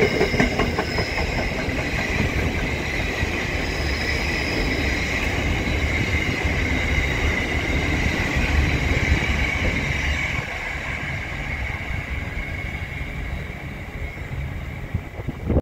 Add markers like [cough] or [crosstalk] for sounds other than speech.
you [laughs]